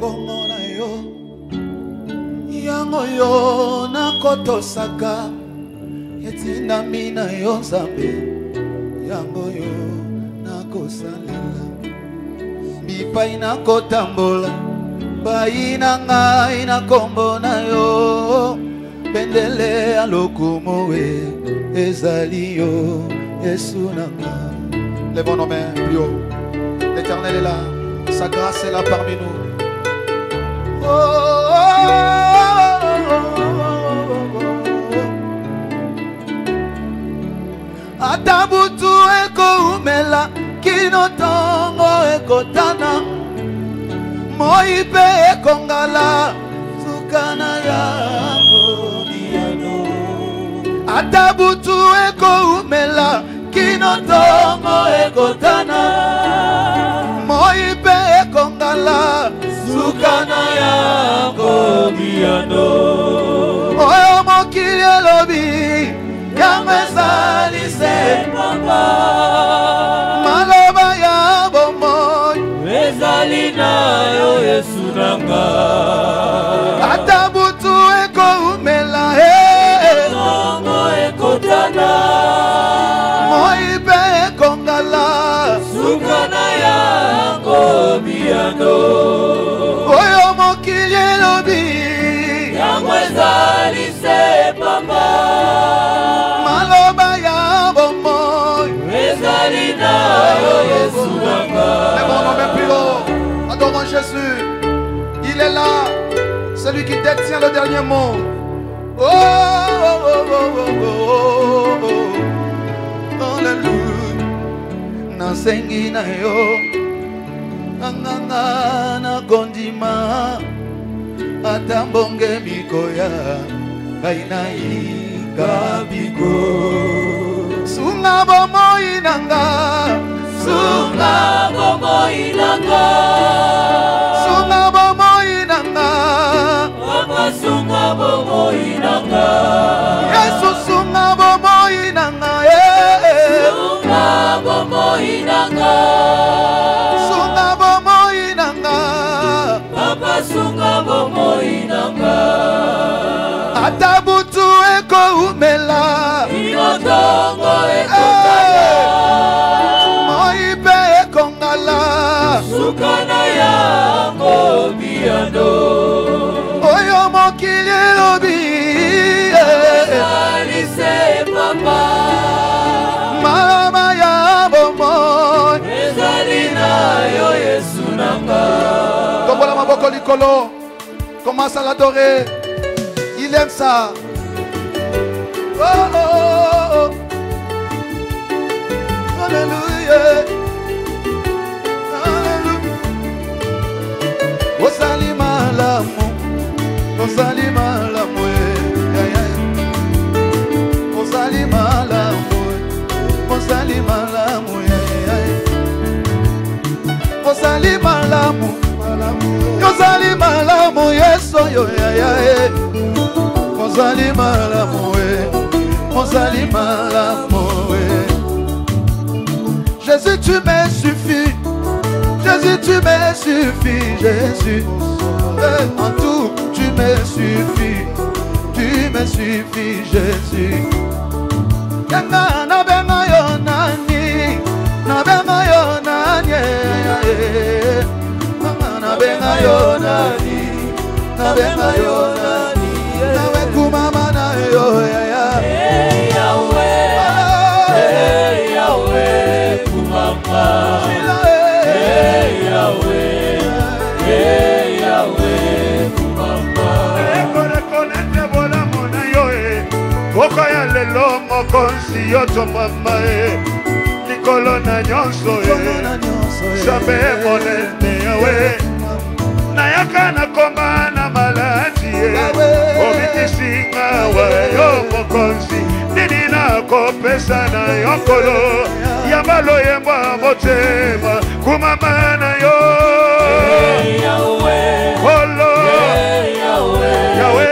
mongongo na yo yango yo nakotosaka etindami na yo nzambe yango yo nakosalela bipai nakotambola bai na ngai na nkombo na yo pendele ya lokumu e ezali yo yesu na ngai le bon nomen plus haut l'éternel est là sa grâce est là parmi nous Oh. ata butu ekoumela kino ntongo ekotana moi mpe ekongala sukana ya modiano ata butu ekoumela kino ntongo ekotana oyo mokili elobi yango ezalise maloba ya bomoi ezali na yo yesu nanga ata butu ekoumela ezongo ekotana moi mpe ekongala suka na yango biyando oyo mokili elobi Mais mon pamba maloba ya bomoi ezali jésus il est là celui qui détient le dernier mot oh, oh, oh, oh, oh, oh, oh. oh. ata mbonge mikoya ngai nayika biko sunga bomoi nanga sunga bomoi nanga sunga bomoi nanga papa sunga bomoi nanga yesu sunga bomoi nanga eh, eh. sunga bomoi nanga Colo. Commence à l'adorer. Il aime ça. Oh, oh, oh. oh, oh. Alléluia. ya ya e ozali malamu e malamu e jésus tu me suffis jésus tu me suffis jésus eh, en tout tu me suffis tu me suffis jésus yanga benga yo nani benga yo nani benga yo e. nani nabemba yo nani nawekumama na yo yaya yawe yawe kumama eh. yawe yawe kumama ekorekonete bolamu na yo e eh. koko ya lelo mokonzi yo tomama e eh. likolo na nyonso e nzambe monene yawe nayaka nakoma mokonzi nini nakopesa na yo nkolo ya motema kumama na yo kolo yawe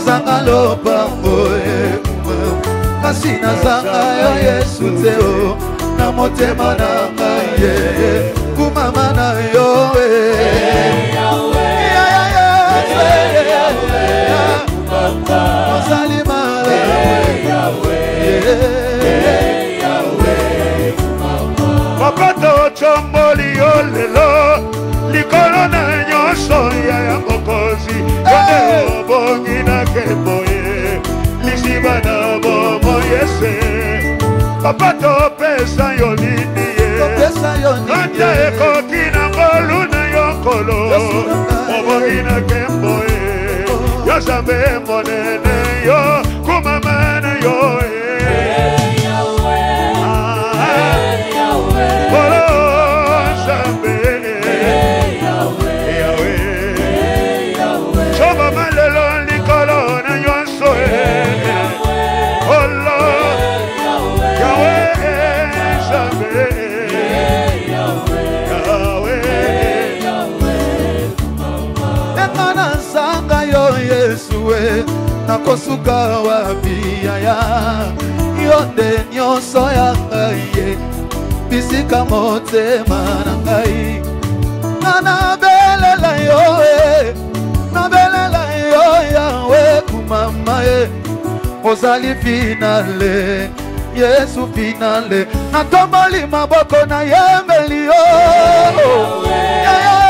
nazanga lopango kasi nazanga yo yesu te o na motema na ngai ye kumama na yo e. ozali malamopato ocomboli yo lelo likolo na nyonso ya yango ndenge boye liziba na bomo yese papa topesa yo lini ye ata ekoki na ngolu na yo nkolo moboyi na nkembo ye yo nzambe monene yo te nakosuka wapi yaya yo nde nyonso ya ngai ye bisika motema na ngai nga nabelela yo e eh. nabelela yo yawe kumama e ozali finale yesu finale natomboli maboko nayembeli yo yeah, yeah.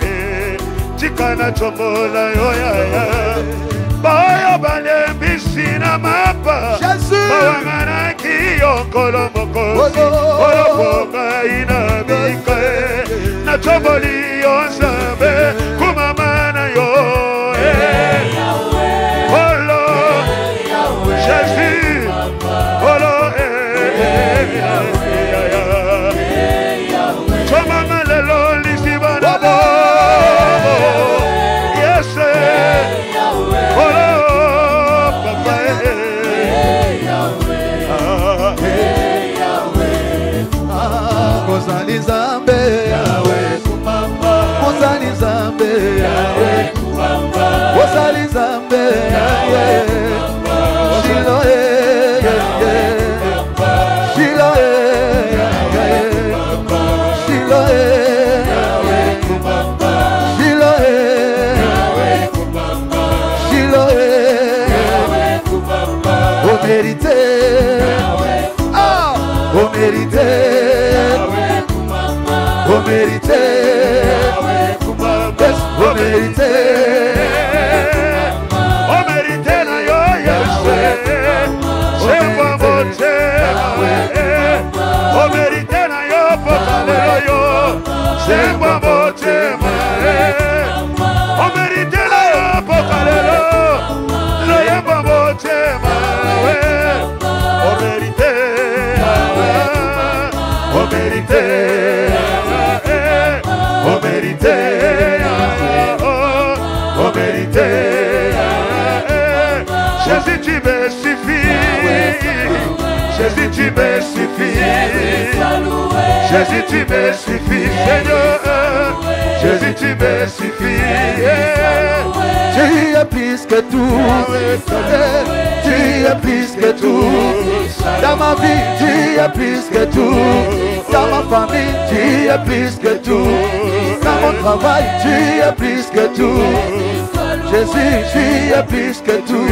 esika natombola yo yaya baoyo balembisi na mapa bawanganaki yo nkolo mokonzi olobongai na bika natomboli yo nzambe merite o merite o merite o merite na yo yeshe se pavote o merite na yo potale yo se pavote suffis. Jésus, tu me suffis, Seigneur. Jésus, tu me suffis. Tu es plus que tout. Tu es plus que tout. Dans ma vie, tu es plus que tout. Dans ma famille, tu es plus que tout. Dans mon travail, tu es plus que tout. Jésus, tu es plus que tout.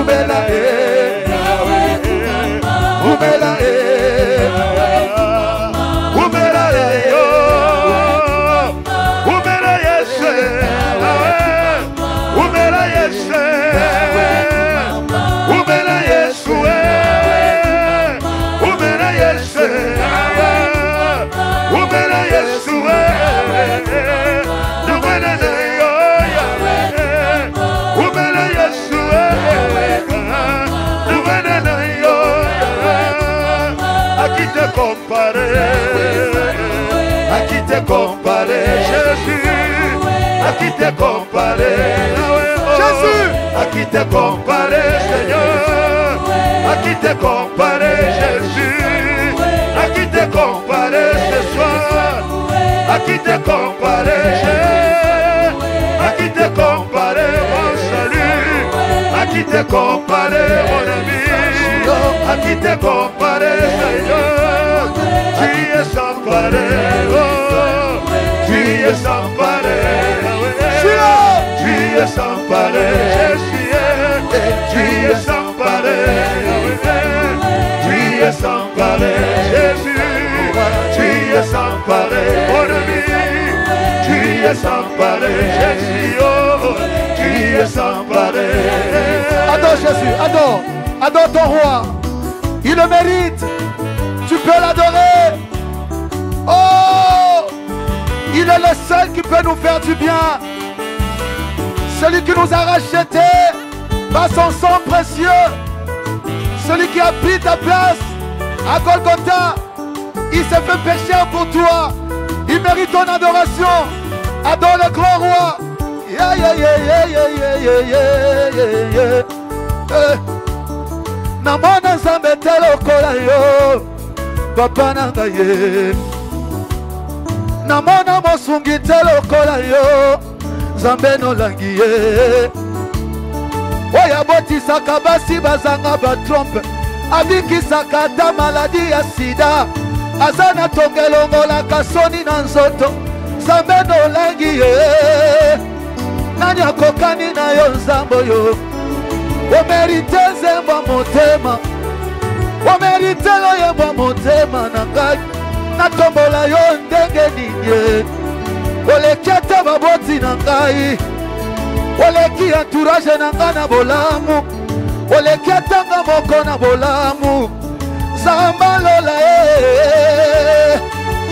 Umela e, eh. Umela e. Eh. A à qui te comparer, Jésus, à qui te comparer, ah oh. Jésus, à qui te comparer, Seigneur, à qui te comparer, Jésus, à qui te comparer ce soir, à qui te comparé, à qui te comparer, mon salut, à qui te comparé, mon ami a ti comparé tu es tu es tu es Jésus, tu es Tu Jésus, tu Adore Jésus, adore, adore ton roi le mérite, Tu peux l'adorer. Oh, il est le seul qui peut nous faire du bien. Celui qui nous a rachetés par son sang précieux. Celui qui a pris ta place à Golgotha. Il s'est fait pécher pour toi. Il mérite ton adoration. Adore le grand roi. Yeah, namona nzambe te lokola yo papa na ngai ye namona mosungi te lokola yo nzambe nolangi ye oyo abotisaka basi bazanga batrompe abikisaka ata maladi ya sida aza na tongo elongolaka soni na nzoto nzambe nolangi ye nani akokani na yo nzambe oyo omerite nzembo motema omerite loyebwa motema na ngai natombola yo ndenge nini e. oleki ata baboti na ngai oleki entourage na ngai na bolamu oleki atanga moko na bolamu zambalola e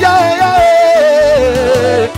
yae yae